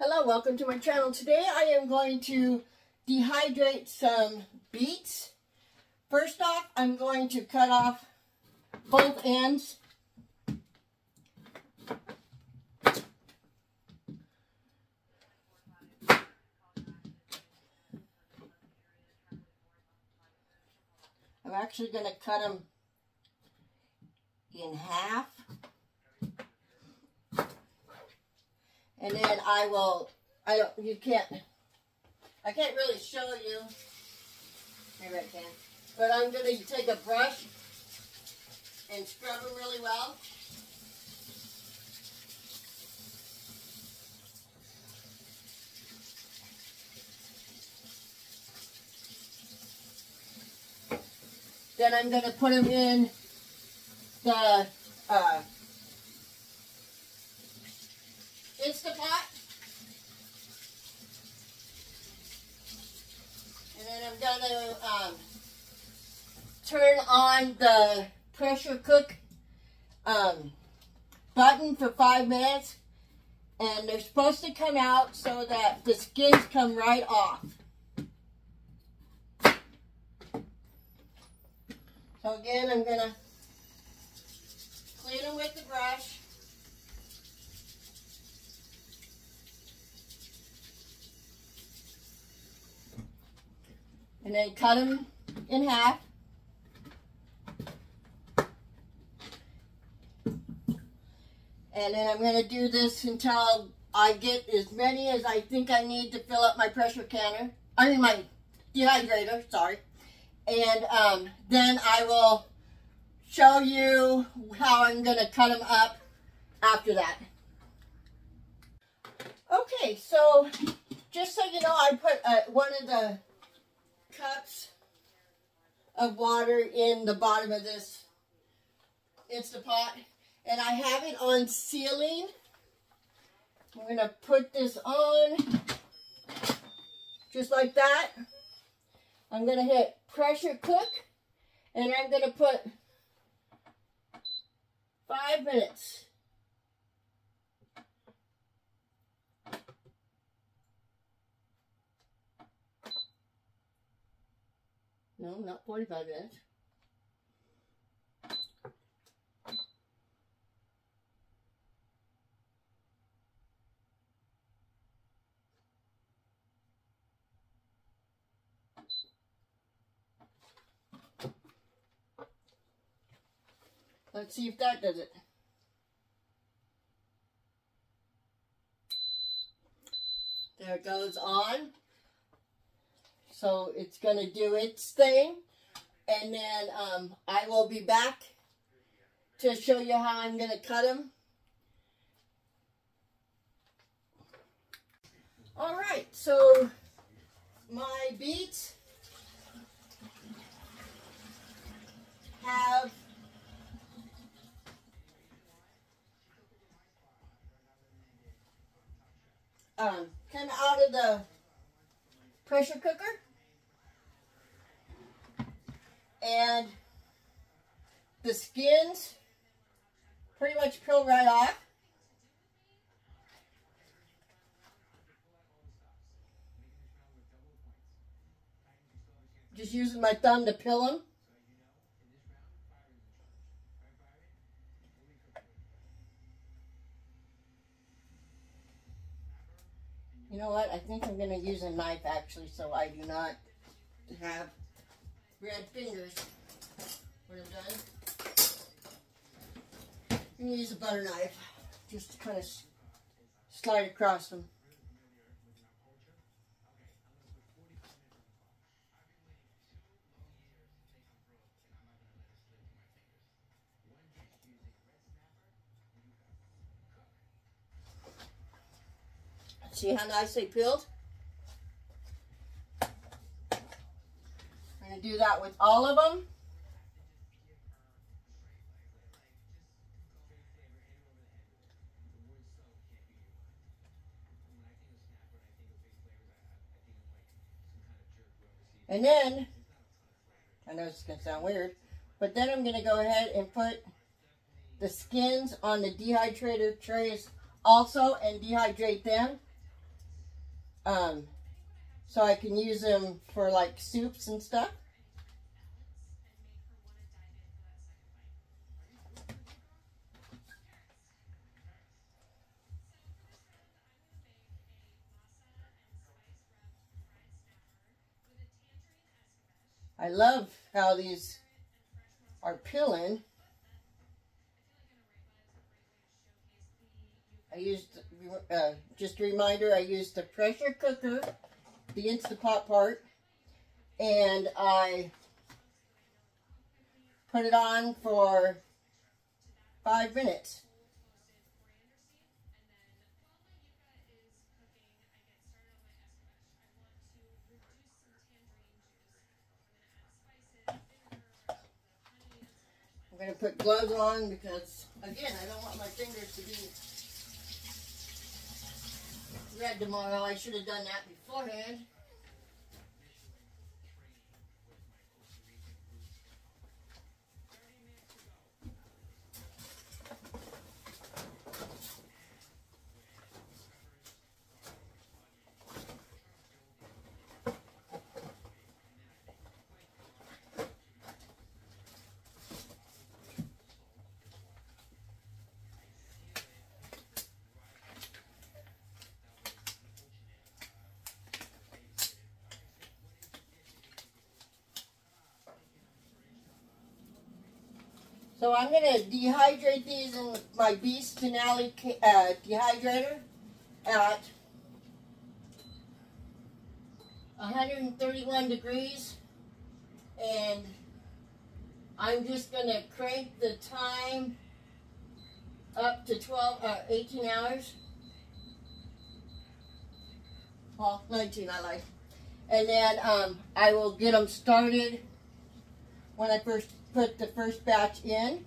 Hello, welcome to my channel. Today I am going to dehydrate some beets. First off, I'm going to cut off both ends. I'm actually going to cut them in half. And then I will, I don't, you can't, I can't really show you. Maybe I can. But I'm going to take a brush and scrub them really well. Then I'm going to put them in the uh, Instapot. And then I'm to um, turn on the pressure cook um, button for five minutes. And they're supposed to come out so that the skins come right off. So again, I'm to clean them with the brush. And then cut them in half. And then I'm going to do this until I get as many as I think I need to fill up my pressure canner. I mean my dehydrator, sorry. And um, then I will show you how I'm going to cut them up after that. Okay, so just so you know, I put uh, one of the cups of water in the bottom of this Instapot. And I have it on sealing. I'm going to put this on just like that. I'm going to hit pressure cook. And I'm going to put five minutes. No, not 45 minutes. Let's see if that does it. There it goes on. So it's going to do its thing. And then um, I will be back to show you how I'm going to cut them. All right, so my beets have um, come out of the pressure cooker. And the skins pretty much peel right off. Just using my thumb to peel them. You know what? I think I'm going to use a knife actually so I do not have red fingers when I'm done. To use a butter knife just to kind of slide across them. See how nice they peeled? Do that with all of them. And then, I know it's going to sound weird, but then I'm going to go ahead and put the skins on the dehydrator trays also and dehydrate them. Um, so I can use them for like soups and stuff. I love how these are peeling. I used, uh, just a reminder, I used the pressure cooker, the Instapot part, and I put it on for five minutes. Going to put gloves on because, again, I don't want my fingers to be red tomorrow. I should have done that beforehand. So I'm going to dehydrate these in my Beast Denali uh, dehydrator at 131 degrees. And I'm just going to crank the time up to 12, uh, 18 hours. Well, 19 I like. And then um, I will get them started when I first put the first batch in.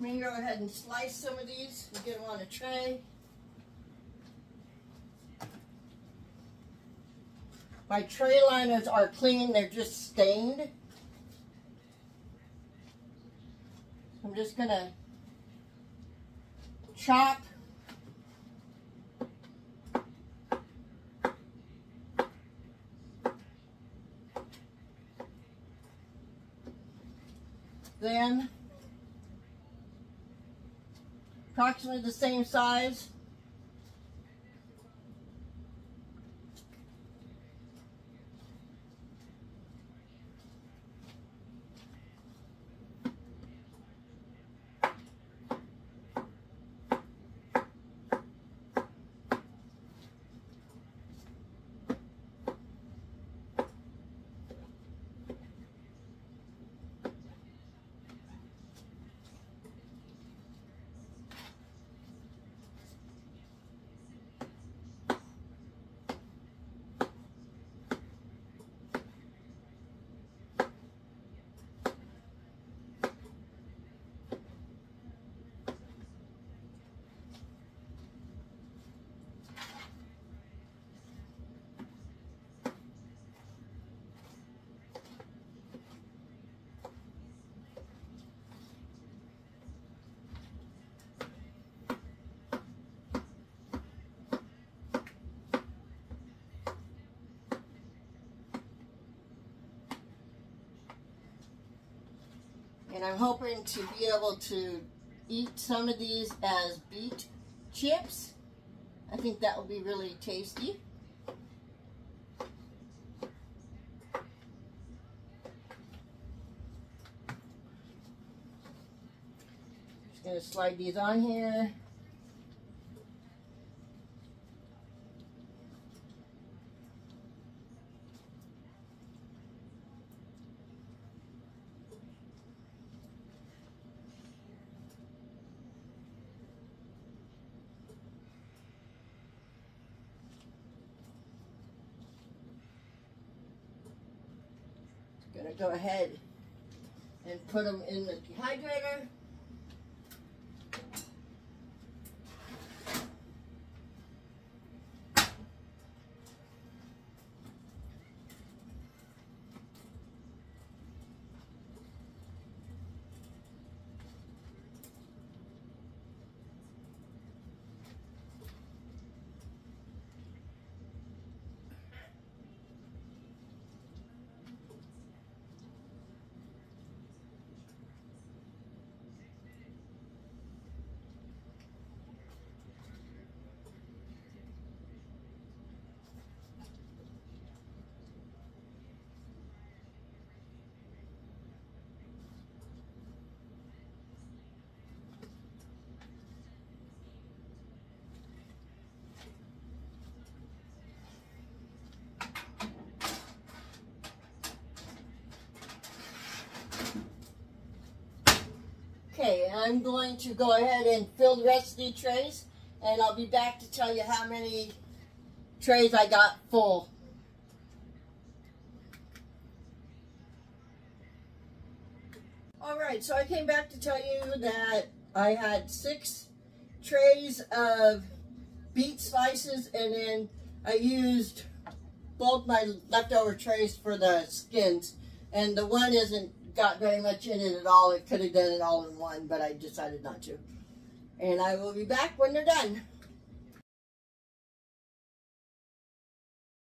I'm going to go ahead and slice some of these and get them on a tray. My tray liners are clean, they're just stained. I'm just going to chop then approximately the same size. And I'm hoping to be able to eat some of these as beet chips. I think that will be really tasty. Just gonna slide these on here. Gonna go ahead and put them in the dehydrator. Okay, I'm going to go ahead and fill the rest of the trays, and I'll be back to tell you how many trays I got full. Alright, so I came back to tell you that I had six trays of beet slices, and then I used both my leftover trays for the skins, and the one isn't got very much in it at all. It could have done it all in one, but I decided not to. And I will be back when they're done.